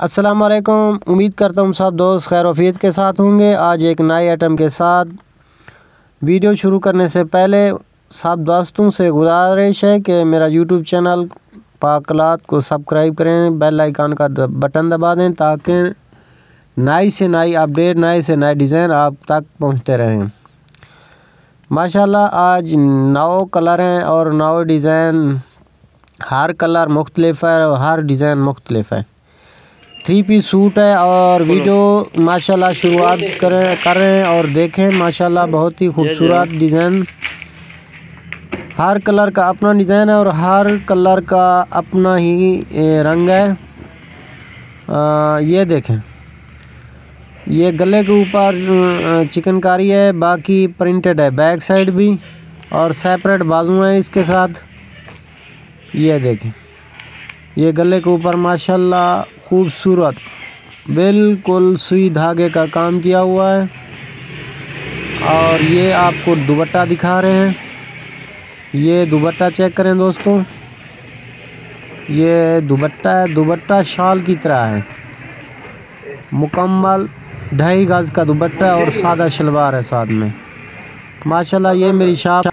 अस्सलाम वालेकुम उम्मीद करता हूँ सब दोस्त खैर वफीत के साथ होंगे। आज एक नए आइटम के साथ वीडियो शुरू करने से पहले सब दोस्तों से गुजारिश है कि मेरा यूट्यूब चैनल पाकलात को सब्सक्राइब करें, बेल आइकन का बटन दबा दें ताकि नई से नई अपडेट, नए से नए डिज़ाइन आप तक पहुँचते रहें। माशाल्लाह, आज नौ कलर हैं और नौ डिज़ाइन, हर कलर मुख्तलिफ़ है और हर डिज़ाइन मुख्तलिफ़ है। थ्री पीस सूट है और वीडियो माशाल्लाह शुरुआत करें कर रहे हैं और देखें। माशाल्लाह बहुत ही खूबसूरत डिज़ाइन। हर कलर का अपना डिज़ाइन है और हर कलर का अपना ही रंग है। आ, ये देखें। ये गले के ऊपर चिकनकारी है बाकी प्रिंटेड है। बैक साइड भी और सेपरेट बाजू हैं इसके साथ। ये देखें। ये गले के ऊपर माशाल्लाह खूबसूरत, बिल्कुल सुई धागे का काम किया हुआ है। और ये आपको दुबट्टा दिखा रहे हैं। ये दुबट्टा चेक करें दोस्तों। ये दुबट्टा है, दुबट्टा शाल की तरह है। मुकम्मल ढाई गज का दुबट्टा और सादा शलवार है साथ में। माशाल्लाह ये मेरी शॉप